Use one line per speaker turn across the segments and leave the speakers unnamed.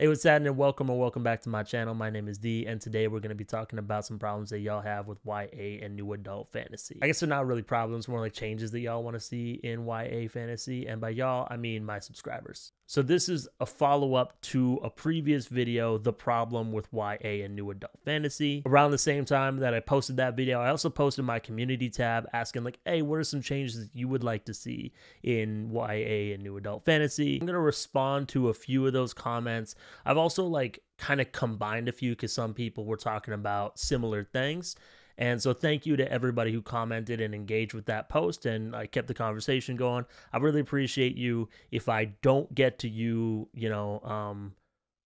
Hey, what's happening? and welcome or welcome back to my channel. My name is D, and today we're going to be talking about some problems that y'all have with YA and new adult fantasy. I guess they're not really problems, more like changes that y'all want to see in YA fantasy, and by y'all, I mean my subscribers. So this is a follow-up to a previous video, The Problem with YA and New Adult Fantasy. Around the same time that I posted that video, I also posted my community tab asking like, hey, what are some changes that you would like to see in YA and New Adult Fantasy? I'm going to respond to a few of those comments. I've also like kind of combined a few because some people were talking about similar things. And so thank you to everybody who commented and engaged with that post and I kept the conversation going. I really appreciate you. If I don't get to you, you know, um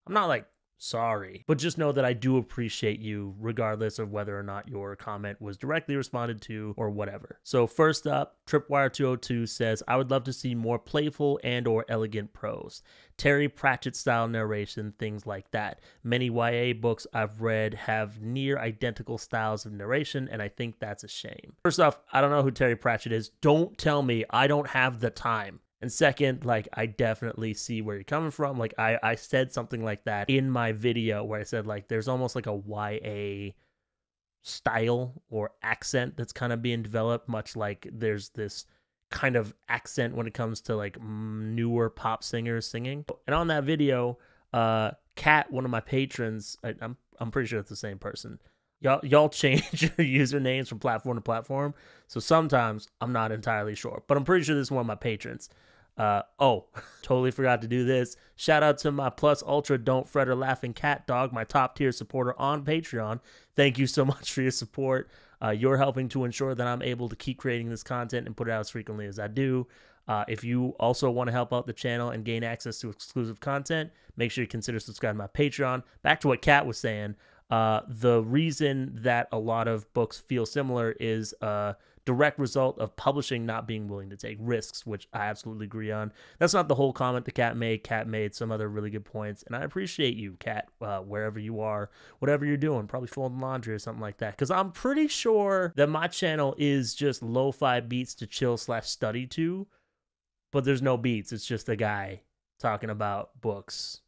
I'm not like sorry. But just know that I do appreciate you regardless of whether or not your comment was directly responded to or whatever. So first up, Tripwire202 says, I would love to see more playful and or elegant prose. Terry Pratchett style narration, things like that. Many YA books I've read have near identical styles of narration, and I think that's a shame. First off, I don't know who Terry Pratchett is. Don't tell me I don't have the time. And second, like I definitely see where you're coming from. Like I, I said something like that in my video where I said like there's almost like a YA style or accent that's kind of being developed, much like there's this kind of accent when it comes to like newer pop singers singing. And on that video, uh Cat, one of my patrons, I, I'm I'm pretty sure it's the same person. Y'all y'all change your usernames from platform to platform. So sometimes I'm not entirely sure. But I'm pretty sure this is one of my patrons. Uh, oh, totally forgot to do this. Shout out to my plus ultra don't fret or laughing cat dog, my top tier supporter on Patreon. Thank you so much for your support. Uh, you're helping to ensure that I'm able to keep creating this content and put it out as frequently as I do. Uh, if you also want to help out the channel and gain access to exclusive content, make sure you consider subscribing to my Patreon. Back to what Kat was saying. Uh, the reason that a lot of books feel similar is uh, direct result of publishing not being willing to take risks, which I absolutely agree on. That's not the whole comment the cat made. Cat made some other really good points, and I appreciate you, Cat, uh, wherever you are, whatever you're doing, probably folding laundry or something like that. Because I'm pretty sure that my channel is just lo-fi beats to chill slash study to, but there's no beats. It's just a guy talking about books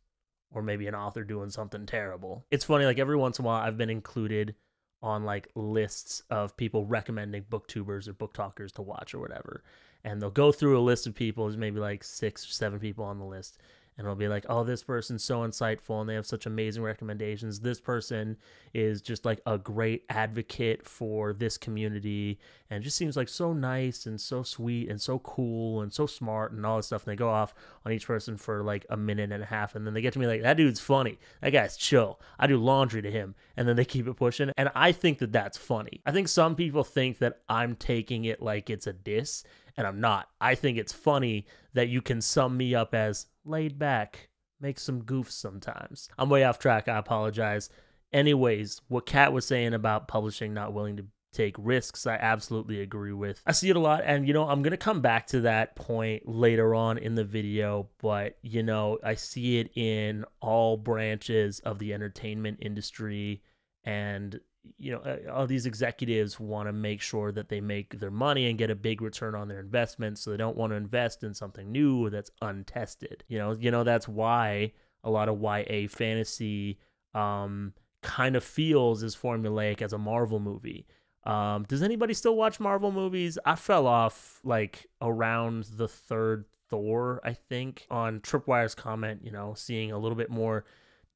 or maybe an author doing something terrible. It's funny, like every once in a while, I've been included on like lists of people recommending booktubers or book talkers to watch or whatever. And they'll go through a list of people, there's maybe like six or seven people on the list, and it'll be like, oh, this person's so insightful and they have such amazing recommendations. This person is just like a great advocate for this community and just seems like so nice and so sweet and so cool and so smart and all this stuff. And they go off on each person for like a minute and a half. And then they get to me like, that dude's funny. That guy's chill. I do laundry to him. And then they keep it pushing. And I think that that's funny. I think some people think that I'm taking it like it's a diss and I'm not. I think it's funny that you can sum me up as laid back, make some goofs sometimes. I'm way off track. I apologize. Anyways, what Kat was saying about publishing not willing to take risks, I absolutely agree with. I see it a lot, and you know, I'm gonna come back to that point later on in the video, but you know, I see it in all branches of the entertainment industry and you know, uh, all these executives want to make sure that they make their money and get a big return on their investment, so they don't want to invest in something new that's untested. You know, you know that's why a lot of YA fantasy um, kind of feels as formulaic as a Marvel movie. Um, does anybody still watch Marvel movies? I fell off like around the third Thor, I think, on Tripwire's comment. You know, seeing a little bit more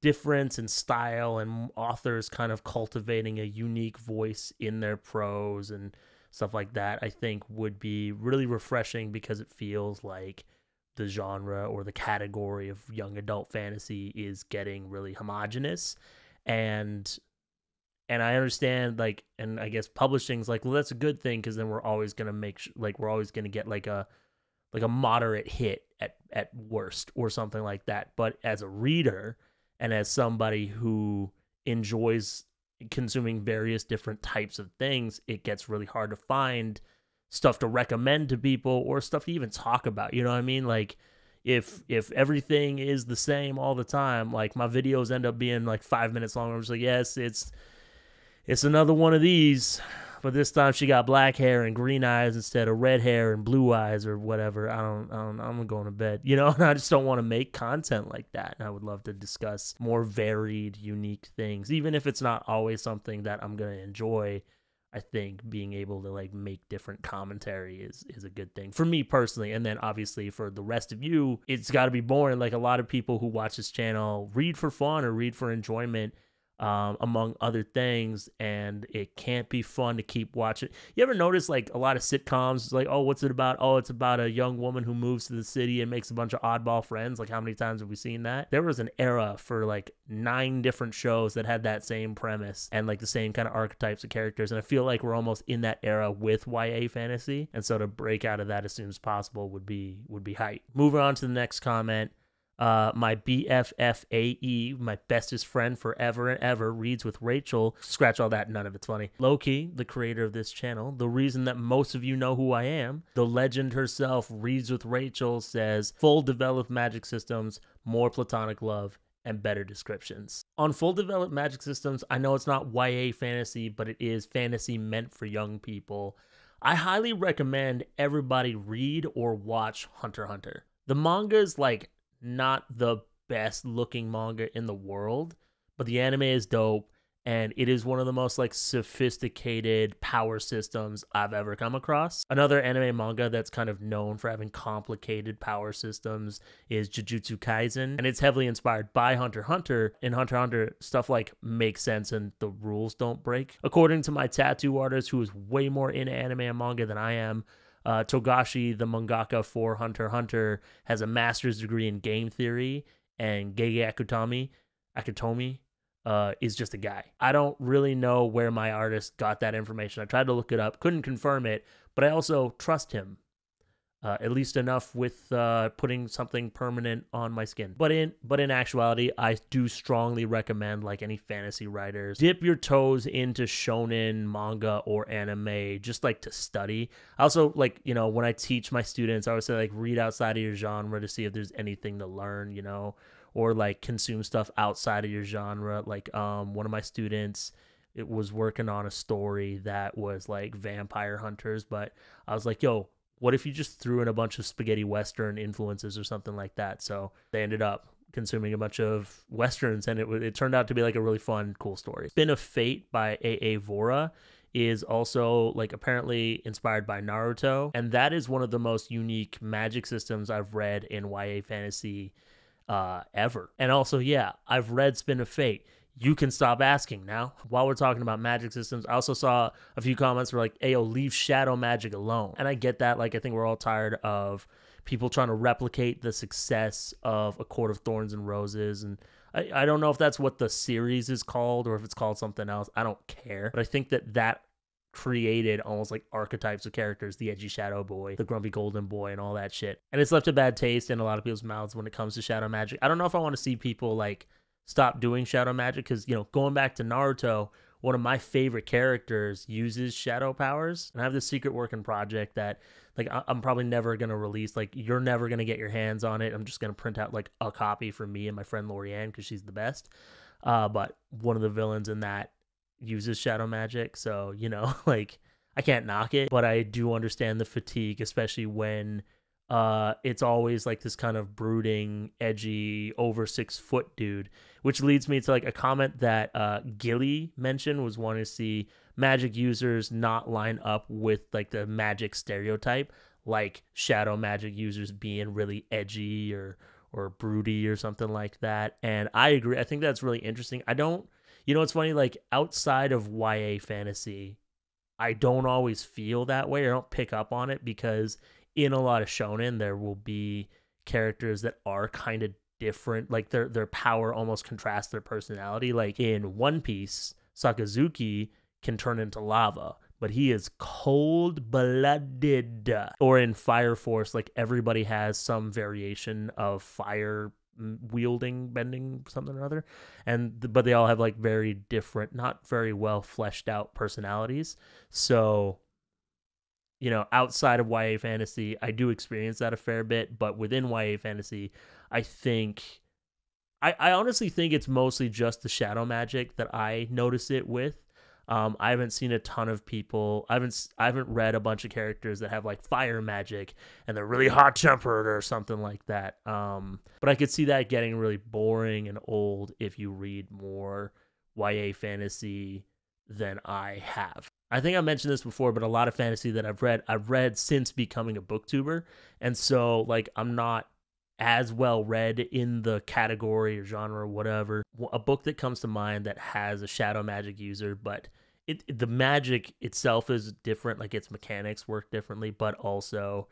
difference in style and authors kind of cultivating a unique voice in their prose and stuff like that, I think would be really refreshing because it feels like the genre or the category of young adult fantasy is getting really homogenous. And and I understand like and I guess publishing's like well that's a good thing because then we're always going to make like we're always going to get like a like a moderate hit at at worst or something like that. But as a reader and as somebody who enjoys consuming various different types of things, it gets really hard to find stuff to recommend to people or stuff to even talk about. You know what I mean? Like if if everything is the same all the time, like my videos end up being like five minutes long. I'm just like, yes, it's it's another one of these. But this time she got black hair and green eyes instead of red hair and blue eyes or whatever. I don't, I don't I'm going to bed, you know. And I just don't want to make content like that. And I would love to discuss more varied, unique things, even if it's not always something that I'm gonna enjoy. I think being able to like make different commentary is is a good thing for me personally. And then obviously for the rest of you, it's got to be boring. Like a lot of people who watch this channel read for fun or read for enjoyment um, among other things, and it can't be fun to keep watching. You ever notice like a lot of sitcoms, like, oh, what's it about? Oh, it's about a young woman who moves to the city and makes a bunch of oddball friends. Like, how many times have we seen that? There was an era for like nine different shows that had that same premise and like the same kind of archetypes of characters, and I feel like we're almost in that era with YA fantasy, and so to break out of that as soon as possible would be would be hype. Moving on to the next comment. Uh, my BFFAE, my bestest friend forever and ever, reads with Rachel. Scratch all that, none of it's funny. Loki, the creator of this channel, the reason that most of you know who I am, the legend herself, reads with Rachel, says full developed magic systems, more platonic love, and better descriptions. On full developed magic systems, I know it's not YA fantasy, but it is fantasy meant for young people. I highly recommend everybody read or watch Hunter Hunter. The manga is like not the best looking manga in the world, but the anime is dope and it is one of the most like sophisticated power systems I've ever come across. Another anime manga that's kind of known for having complicated power systems is Jujutsu Kaisen, and it's heavily inspired by Hunter Hunter. In Hunter Hunter, stuff like makes sense and the rules don't break. According to my tattoo artist, who is way more into anime and manga than I am, uh, Togashi, the mangaka for Hunter Hunter, has a master's degree in game theory, and Gege Akutami, Akutomi, uh, is just a guy. I don't really know where my artist got that information. I tried to look it up, couldn't confirm it, but I also trust him uh, at least enough with uh, putting something permanent on my skin. But in but in actuality, I do strongly recommend, like any fantasy writers, dip your toes into shonen manga or anime, just like to study. I also like you know when I teach my students, I always say like read outside of your genre to see if there's anything to learn, you know, or like consume stuff outside of your genre. Like um one of my students it was working on a story that was like vampire hunters, but I was like, yo, what if you just threw in a bunch of spaghetti western influences or something like that? So they ended up consuming a bunch of westerns, and it it turned out to be like a really fun, cool story. Spin of Fate by A. A. Vora is also like apparently inspired by Naruto, and that is one of the most unique magic systems I've read in YA fantasy uh, ever. And also, yeah, I've read Spin of Fate you can stop asking now. While we're talking about magic systems, I also saw a few comments were like, "Ayo, leave shadow magic alone." And I get that. Like, I think we're all tired of people trying to replicate the success of A Court of Thorns and Roses, and I, I don't know if that's what the series is called or if it's called something else. I don't care, but I think that that created almost like archetypes of characters the edgy shadow boy the grumpy golden boy and all that shit and it's left a bad taste in a lot of people's mouths when it comes to shadow magic i don't know if i want to see people like stop doing shadow magic because you know going back to Naruto, one of my favorite characters uses shadow powers, and I have this secret working project that like I'm probably never gonna release. Like you're never gonna get your hands on it. I'm just gonna print out like a copy for me and my friend Lorianne because she's the best. Uh, but one of the villains in that uses shadow magic, so you know like I can't knock it, but I do understand the fatigue, especially when uh, it's always like this kind of brooding, edgy, over six foot dude, which leads me to like a comment that uh, Gilly mentioned was wanting to see magic users not line up with like the magic stereotype, like shadow magic users being really edgy or or broody or something like that. And I agree. I think that's really interesting. I don't, you know, it's funny. Like outside of YA fantasy, I don't always feel that way. I don't pick up on it because in a lot of shonen there will be characters that are kind of different like their their power almost contrasts their personality. Like in one piece sakazuki can turn into lava but he is cold blooded or in fire force like everybody has some variation of fire mm, wielding bending something or other and but they all have like very different not very well fleshed out personalities. So you know, outside of YA fantasy, I do experience that a fair bit, but within YA fantasy, I think I, I honestly think it's mostly just the shadow magic that I notice it with. Um, I haven't seen a ton of people. I haven't I haven't read a bunch of characters that have like fire magic and they're really hot tempered or something like that. Um, but I could see that getting really boring and old if you read more YA fantasy than I have. I think I mentioned this before, but a lot of fantasy that I've read, I've read since becoming a booktuber, and so like I'm not as well read in the category or genre or whatever. A book that comes to mind that has a shadow magic user, but it, the magic itself is different, like its mechanics work differently, but also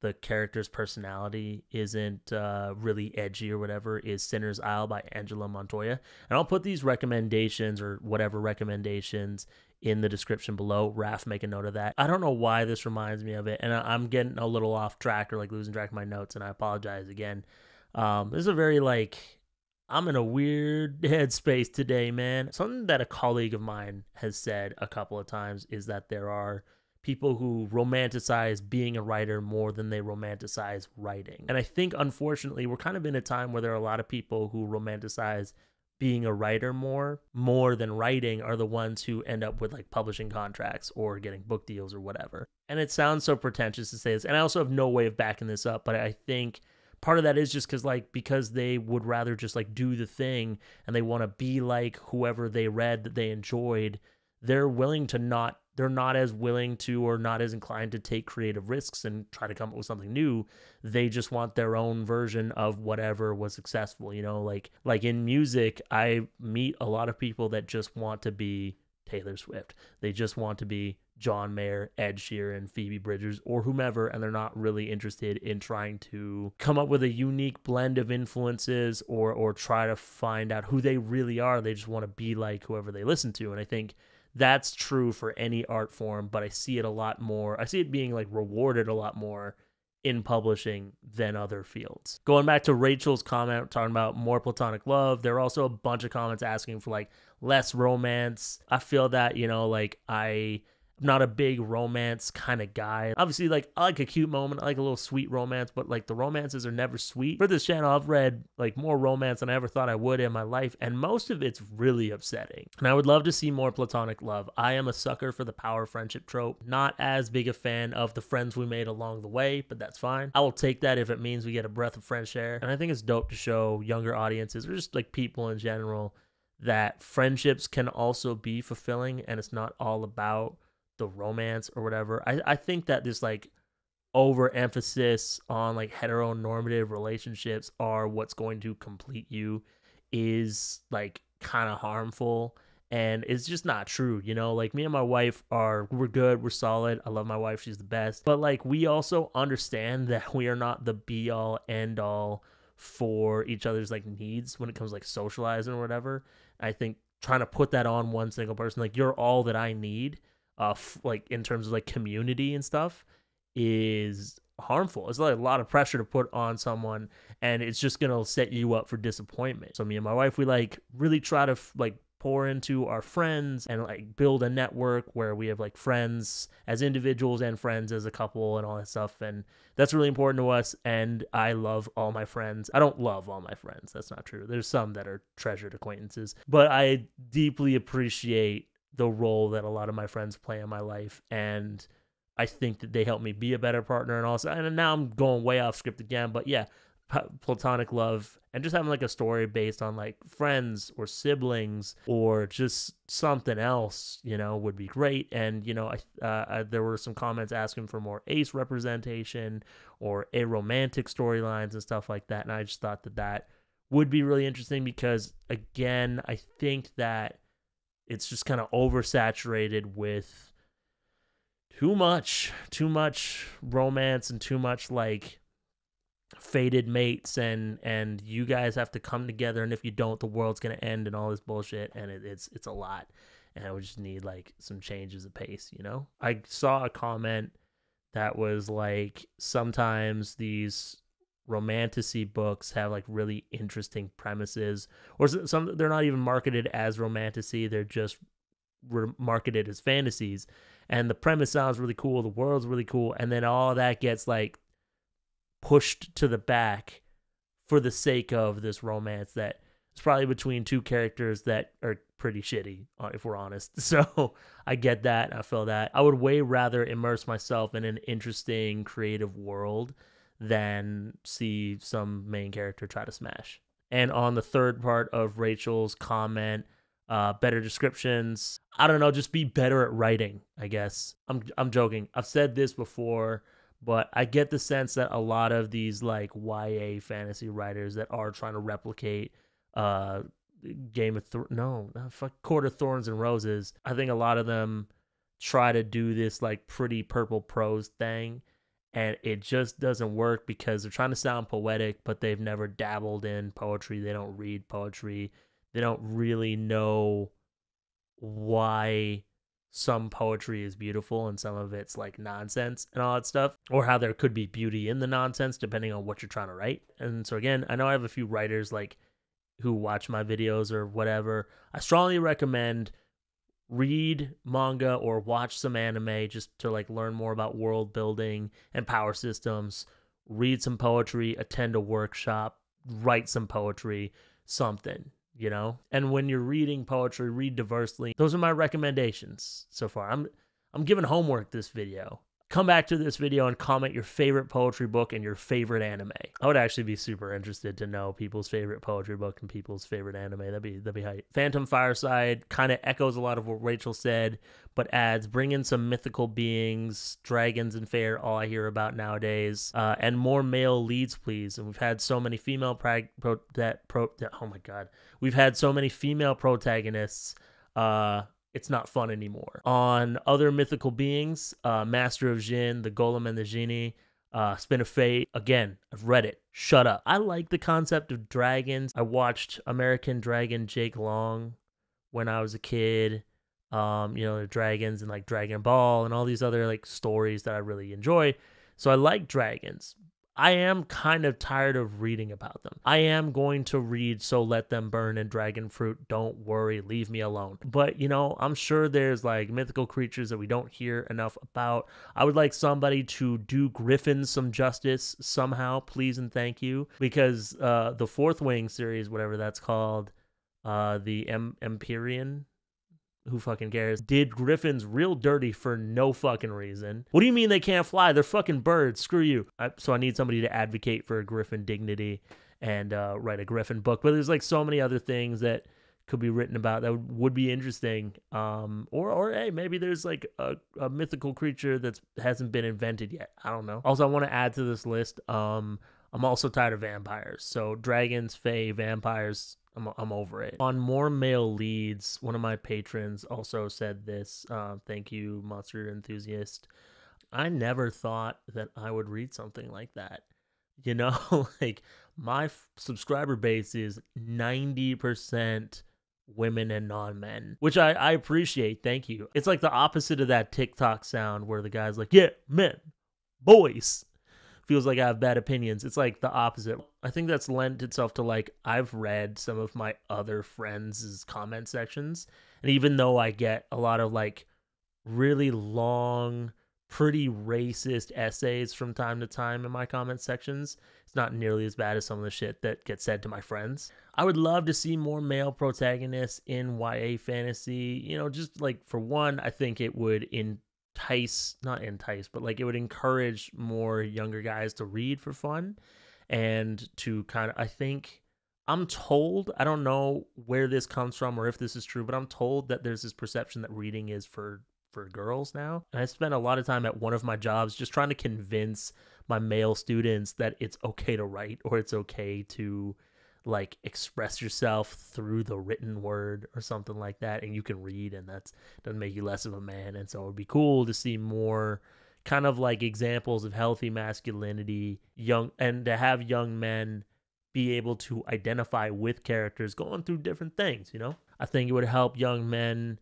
the character's personality isn't uh, really edgy or whatever is Sinner's Isle by Angela Montoya. And I'll put these recommendations or whatever recommendations in the description below. Raf, make a note of that. I don't know why this reminds me of it, and I'm getting a little off track or like losing track of my notes, and I apologize again. Um, this is a very like I'm in a weird headspace today, man. Something that a colleague of mine has said a couple of times is that there are people who romanticize being a writer more than they romanticize writing. And I think unfortunately we're kind of in a time where there are a lot of people who romanticize being a writer more more than writing are the ones who end up with like publishing contracts or getting book deals or whatever. And it sounds so pretentious to say this. And I also have no way of backing this up, but I think part of that is just cuz like because they would rather just like do the thing and they want to be like whoever they read that they enjoyed, they're willing to not they're not as willing to or not as inclined to take creative risks and try to come up with something new. They just want their own version of whatever was successful you know? Like like in music i meet a lot of people that just want to be taylor swift. They just want to be john mayer ed sheeran phoebe bridgers or whomever and they're not really interested in trying to come up with a unique blend of influences or or try to find out who they really are. They just want to be like whoever they listen to and i think that's true for any art form, but I see it a lot more. I see it being like rewarded a lot more in publishing than other fields. Going back to Rachel's comment talking about more platonic love, there are also a bunch of comments asking for like less romance. I feel that, you know, like I I'm not a big romance kind of guy. Obviously, like I like a cute moment, I like a little sweet romance, but like the romances are never sweet. For this channel, I've read like more romance than I ever thought I would in my life, and most of it's really upsetting. And I would love to see more platonic love. I am a sucker for the power friendship trope. Not as big a fan of the friends we made along the way, but that's fine. I will take that if it means we get a breath of fresh air. And I think it's dope to show younger audiences or just like people in general that friendships can also be fulfilling and it's not all about the romance or whatever. I, I think that this like overemphasis on like heteronormative relationships are what's going to complete you is like kind of harmful and it's just not true you know like me and my wife are we're good we're solid i love my wife she's the best but like we also understand that we are not the be all end all for each other's like needs when it comes like socializing or whatever i think trying to put that on one single person like you're all that i need uh f- like in terms of like community and stuff is harmful. It's like a lot of pressure to put on someone and it's just to set you up for disappointment. So me and my wife we like really try to like pour into our friends and like build a network where we have like friends as individuals and friends as a couple and all that stuff and that's really important to us and I love all my friends. I don't love all my friends. That's not true. There's some that are treasured acquaintances, but I deeply appreciate the role that a lot of my friends play in my life and I think that they help me be a better partner and also and now I'm going way off script again but yeah platonic love and just having like a story based on like friends or siblings or just something else you know would be great. And you know I, uh, there were some comments asking for more ace representation or a romantic storylines and stuff like that and I just thought that that would be really interesting because again I think that it's just kind of oversaturated with too much, too much romance and too much like fated mates and and you guys have to come together and if you don't the world's gonna end and all this bullshit and it, it's it's a lot and I would just need like some changes of pace, you know. I saw a comment that was like sometimes these romantasy books have like really interesting premises or some they're not even marketed as romantasy they're just re- marketed as fantasies and the premise sounds really cool the world's really cool and then all that gets like pushed to the back for the sake of this romance that it's probably between two characters that are pretty shitty, uh, if we're honest. So I get that. I feel that. I would way rather immerse myself in an interesting, creative world than see some main character try to smash. And on the third part of Rachel's comment, uh, better descriptions. I don't know, just be better at writing, I guess. I'm I'm joking. I've said this before, but I get the sense that a lot of these like YA fantasy writers that are trying to replicate uh Game of Thrones, no, fuck Court of Thorns and Roses. I think a lot of them try to do this like pretty purple prose thing and it just doesn't work because they're trying to sound poetic but they've never dabbled in poetry they don't read poetry they don't really know why some poetry is beautiful and some of it's like nonsense and all that stuff, or how there could be beauty in the nonsense depending on what you're trying to write. And so, again, I know I have a few writers like who watch my videos or whatever. I strongly recommend read manga or watch some anime just to like learn more about world building and power systems read some poetry attend a workshop write some poetry something you know? And when you're reading poetry read diversely. Those are my recommendations so far. I'm i'm giving homework this video come back to this video and comment your favorite poetry book and your favorite anime. I would actually be super interested to know people's favorite poetry book and people's favorite anime. That'd be that'd be hype. Phantom fireside kind of echoes a lot of what rachel said but adds bring in some mythical beings dragons and fair all i hear about nowadays uh, and more male leads please. And we've had so many female pro- that pro that, oh my god. We've had so many female protagonists uh it's not fun anymore. On other mythical beings, uh, Master of Djinn, the Golem and the Jinni, uh, Spin of Fate. Again, I've read it. Shut up. I like the concept of dragons. I watched American Dragon Jake Long when I was a kid. Um, you know, the dragons and like Dragon Ball and all these other like stories that I really enjoy. So I like dragons, I am kind of tired of reading about them. I am going to read So Let Them Burn and Dragon Fruit. Don't worry, leave me alone. But, you know, I'm sure there's like mythical creatures that we don't hear enough about. I would like somebody to do Griffin some justice somehow, please and thank you. Because uh, the Fourth Wing series, whatever that's called, uh, the em- Empyrean who fucking cares, did Griffins real dirty for no fucking reason. What do you mean they can't fly? They're fucking birds. Screw you. I, so I need somebody to advocate for a Griffin dignity and uh, write a Griffin book. But there's like so many other things that could be written about that would be interesting. Um, or or hey, maybe there's like a, a mythical creature that hasn't been invented yet. I don't know. Also, I want to add to this list. Um, I'm also tired of vampires. So dragons, fae, vampires, I'm, I'm over it. On more male leads, one of my patrons also said this. Uh, thank you, Monster Enthusiast. I never thought that I would read something like that. You know, like my f- subscriber base is 90% women and non men, which I, I appreciate. Thank you. It's like the opposite of that TikTok sound where the guy's like, yeah, men, boys feels like I have bad opinions. It's like the opposite. I think that's lent itself to like I've read some of my other friends' comment sections, and even though I get a lot of like really long, pretty racist essays from time to time in my comment sections, it's not nearly as bad as some of the shit that gets said to my friends. I would love to see more male protagonists in YA fantasy. You know, just like for one, I think it would in entice not entice but like it would encourage more younger guys to read for fun and to kind of i think i'm told i don't know where this comes from or if this is true but i'm told that there's this perception that reading is for for girls now. And i spent a lot of time at one of my jobs just trying to convince my male students that it's okay to write or it's okay to like express yourself through the written word or something like that and you can read and that's doesn't make you less of a man. And so it would be cool to see more kind of like examples of healthy masculinity young and to have young men be able to identify with characters going through different things you know? I think it would help young men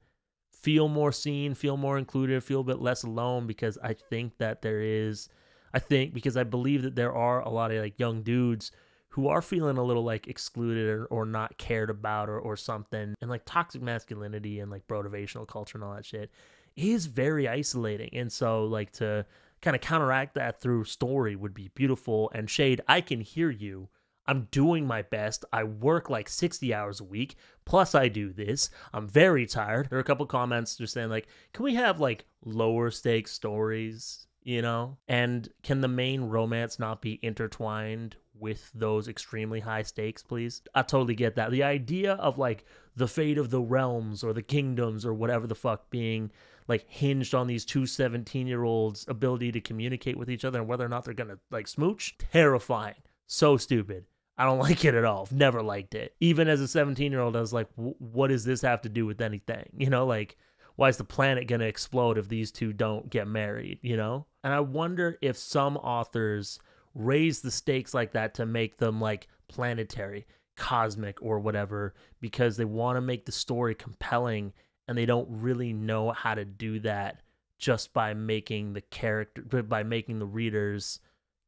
feel more seen feel more included feel a bit less alone because i think that there is i think because i believe that there are a lot of like young dudes who are feeling a little like excluded or, or not cared about or, or something and like toxic masculinity and like motivational culture and all that shit is very isolating and so like to kind of counteract that through story would be beautiful and shade i can hear you I'm doing my best. I work like 60 hours a week. Plus, I do this. I'm very tired. There are a couple comments just saying, like, can we have like lower stakes stories, you know? And can the main romance not be intertwined with those extremely high stakes, please? I totally get that. The idea of like the fate of the realms or the kingdoms or whatever the fuck being like hinged on these two 17 year olds' ability to communicate with each other and whether or not they're gonna like smooch, terrifying. So stupid. I don't like it at all. Never liked it. Even as a 17 year old, I was like, what does this have to do with anything? You know, like, why is the planet going to explode if these two don't get married? You know? And I wonder if some authors raise the stakes like that to make them like planetary, cosmic, or whatever, because they want to make the story compelling and they don't really know how to do that just by making the character, by making the readers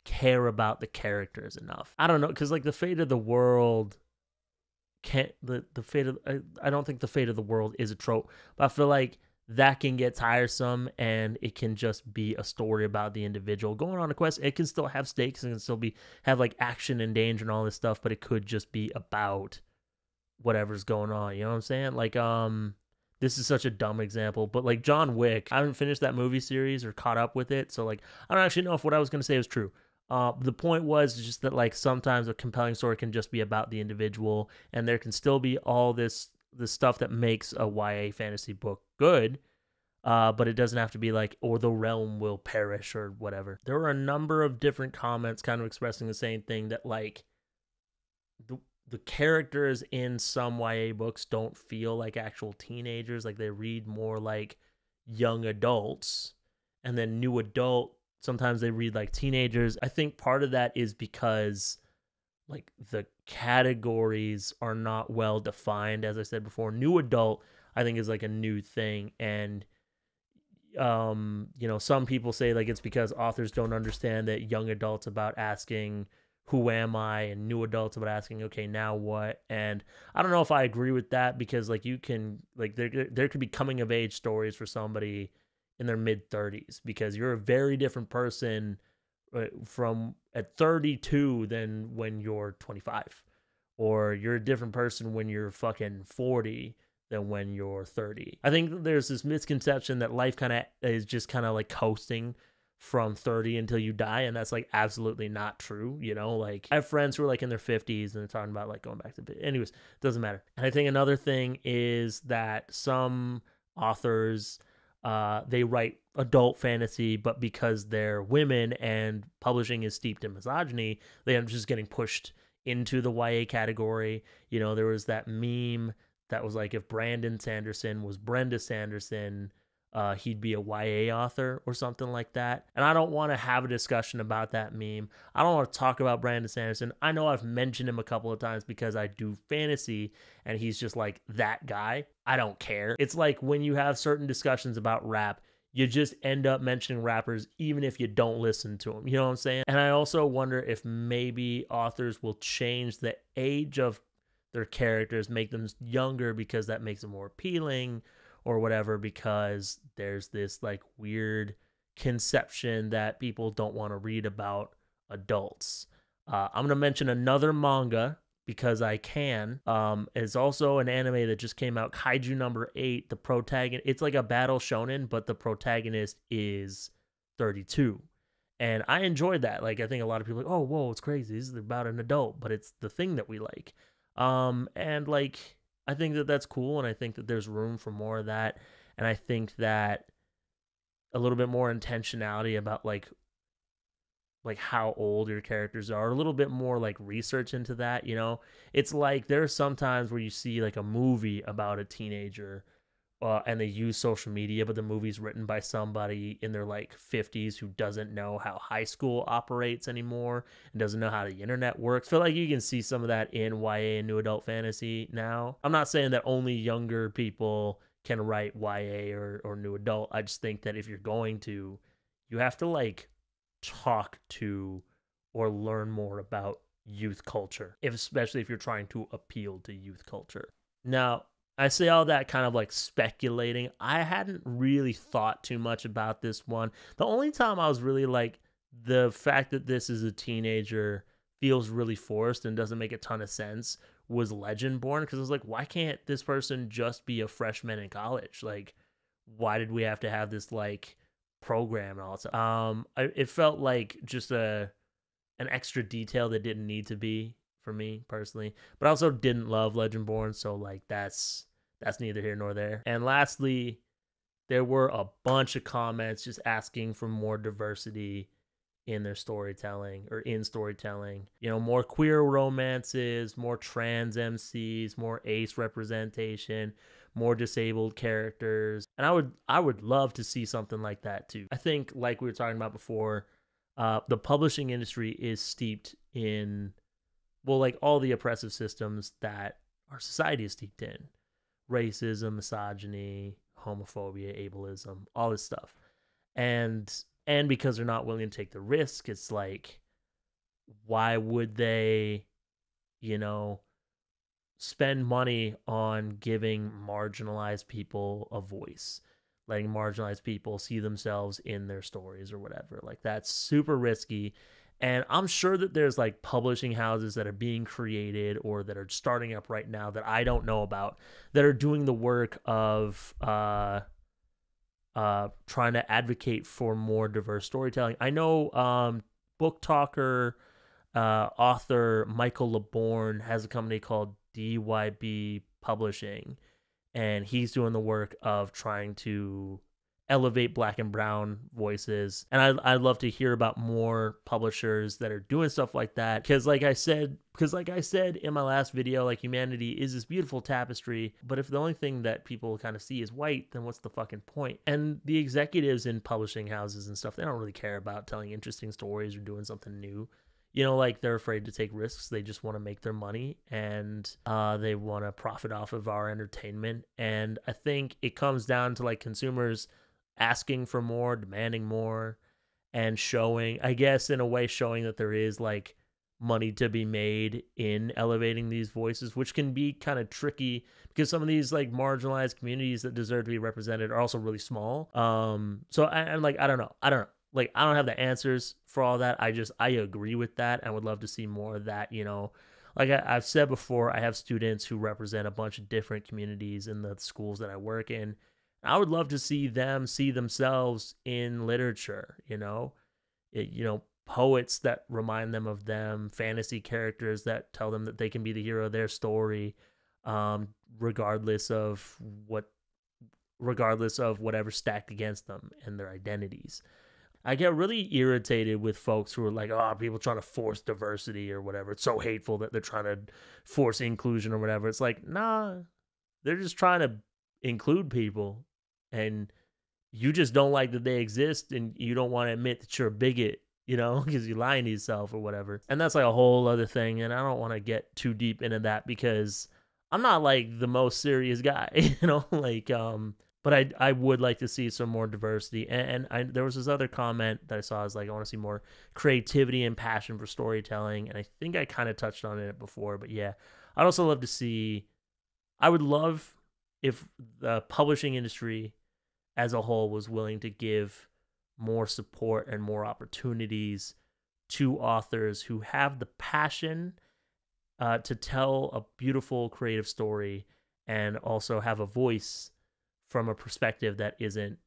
care about the characters enough. I don't know because like the fate of the world can't the the fate of I, I don't think the fate of the world is a trope, but I feel like that can get tiresome and it can just be a story about the individual going on a quest. It can still have stakes and can still be have like action and danger and all this stuff, but it could just be about whatever's going on. You know what I'm saying? Like um this is such a dumb example, but like John Wick, I haven't finished that movie series or caught up with it, so like I don't actually know if what I was gonna say was true. Uh, the point was just that like sometimes a compelling story can just be about the individual, and there can still be all this the stuff that makes a YA fantasy book good. Uh, but it doesn't have to be like, or the realm will perish or whatever. There were a number of different comments kind of expressing the same thing that like the the characters in some YA books don't feel like actual teenagers, like they read more like young adults. And then new adult sometimes they read like teenagers. I think part of that is because like the categories are not well defined as I said before. New adult I think is like a new thing and um you know some people say like it's because authors don't understand that young adults about asking who am I and new adults about asking okay now what and I don't know if I agree with that because like you can like there there could be coming of age stories for somebody in their mid 30s because you're a very different person Uh, from at 32 than when you're 25 or you're a different person when you're fucking 40 than when you're 30 i think there's this misconception that life kind of is just kind of like coasting from 30 until you die and that's like absolutely not true you know? Like i have friends who are like in their 50s and they're talking about like going back to anyways doesn't matter. And i think another thing is that some authors uh, they write adult fantasy, but because they're women and publishing is steeped in misogyny, they end up just getting pushed into the YA category. You know, there was that meme that was like if Brandon Sanderson was Brenda Sanderson, uh, he'd be a YA author or something like that. And I don't want to have a discussion about that meme. I don't want to talk about Brandon Sanderson. I know I've mentioned him a couple of times because I do fantasy and he's just like that guy. I don't care. It's like when you have certain discussions about rap, you just end up mentioning rappers even if you don't listen to them. You know what I'm saying? And I also wonder if maybe authors will change the age of their characters, make them younger because that makes them more appealing or whatever because there's this like weird conception that people don't want to read about adults. Uh, I'm gonna mention another manga because I can. Um, it's also an anime that just came out, Kaiju Number Eight. The protagonist, it's like a battle shonen, but the protagonist is 32, and I enjoyed that. Like, I think a lot of people like, oh, whoa, it's crazy. This is about an adult, but it's the thing that we like. Um, and like I think that that's cool, and I think that there's room for more of that, and I think that a little bit more intentionality about like like how old your characters are a little bit more like research into that you know? It's like there are some times where you see like a movie about a teenager uh, and they use social media, but the movie's written by somebody in their like 50s who doesn't know how high school operates anymore and doesn't know how the internet works. I feel like you can see some of that in YA and new adult fantasy now. I'm not saying that only younger people can write YA or, or new adult. I just think that if you're going to, you have to like talk to or learn more about youth culture, if, especially if you're trying to appeal to youth culture. Now, I say all that kind of like speculating. I hadn't really thought too much about this one. The only time I was really like the fact that this is a teenager feels really forced and doesn't make a ton of sense was Legendborn because I was like, why can't this person just be a freshman in college? Like, why did we have to have this like program and all that? Um, I, it felt like just a an extra detail that didn't need to be for me personally. But I also didn't love Legendborn, so like that's that's neither here nor there. And lastly, there were a bunch of comments just asking for more diversity in their storytelling or in storytelling. You know, more queer romances, more trans MCs, more ace representation, more disabled characters. And I would I would love to see something like that too. I think like we were talking about before, uh, the publishing industry is steeped in well, like all the oppressive systems that our society is steeped in. Racism, misogyny, homophobia, ableism, all this stuff. And and because they're not willing to take the risk, it's like why would they, you know, spend money on giving marginalized people a voice? letting marginalized people see themselves in their stories or whatever. Like that's super risky. And I'm sure that there's like publishing houses that are being created or that are starting up right now that I don't know about that are doing the work of uh uh trying to advocate for more diverse storytelling. I know um book talker uh author Michael LeBourne has a company called DYB Publishing and he's doing the work of trying to elevate black and brown voices and I, i'd love to hear about more publishers that are doing stuff like that because like i said because like i said in my last video like humanity is this beautiful tapestry but if the only thing that people kind of see is white then what's the fucking point and the executives in publishing houses and stuff they don't really care about telling interesting stories or doing something new you know, like they're afraid to take risks. They just want to make their money and uh, they want to profit off of our entertainment. And I think it comes down to like consumers asking for more, demanding more, and showing, I guess, in a way, showing that there is like money to be made in elevating these voices, which can be kind of tricky because some of these like marginalized communities that deserve to be represented are also really small. Um, so I, I'm like, I don't know, I don't know like I don't have the answers for all that. I just I agree with that and would love to see more of that. You know, like I, have said before, I have students who represent a bunch of different communities in the schools that I work in. I would love to see them see themselves in literature. You know, it, you know poets that remind them of them, fantasy characters that tell them that they can be the hero of their story, um, regardless of what regardless of whatever stacked against them and their identities. I get really irritated with folks who are like, oh, people trying to force diversity or whatever. It's so hateful that they're trying to force inclusion or whatever. It's like, nah, they're just trying to include people. And you just don't like that they exist and you don't want to admit that you're a bigot, you know, because you're lying to yourself or whatever. And that's like a whole other thing. And I don't want to get too deep into that because I'm not like the most serious guy, you know, like, um, but I I would like to see some more diversity. And, and I, there was this other comment that I saw is like I want to see more creativity and passion for storytelling. And I think I kind of touched on it before, but yeah, I'd also love to see. I would love if the publishing industry as a whole was willing to give more support and more opportunities to authors who have the passion uh, to tell a beautiful creative story and also have a voice from a perspective that isn't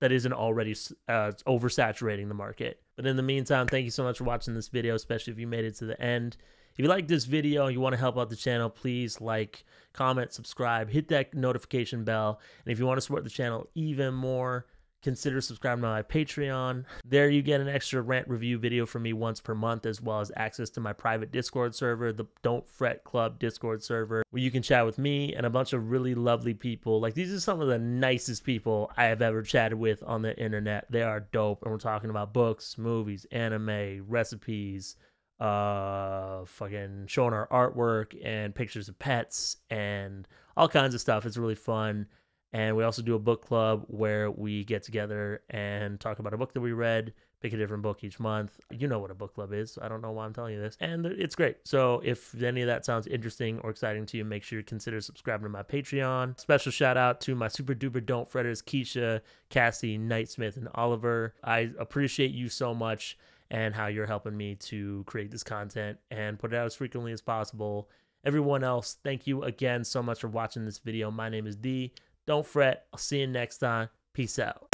that isn't already uh, oversaturating the market. But in the meantime, thank you so much for watching this video, especially if you made it to the end. If you like this video and you want to help out the channel, please like, comment, subscribe, hit that notification bell. And if you want to support the channel even more, consider subscribing to my Patreon. There you get an extra rant review video from me once per month, as well as access to my private Discord server, the Don't Fret Club Discord server, where you can chat with me and a bunch of really lovely people. Like these are some of the nicest people I have ever chatted with on the internet. They are dope, and we're talking about books, movies, anime, recipes, uh fucking showing our artwork and pictures of pets and all kinds of stuff. It's really fun. And we also do a book club where we get together and talk about a book that we read, pick a different book each month. You know what a book club is. I don't know why I'm telling you this. And it's great. So if any of that sounds interesting or exciting to you, make sure you consider subscribing to my Patreon. Special shout out to my super duper don't fretters, Keisha, Cassie, Knightsmith, and Oliver. I appreciate you so much. And how you're helping me to create this content and put it out as frequently as possible. Everyone else, thank you again so much for watching this video. My name is D. Don't fret. I'll see you next time. Peace out.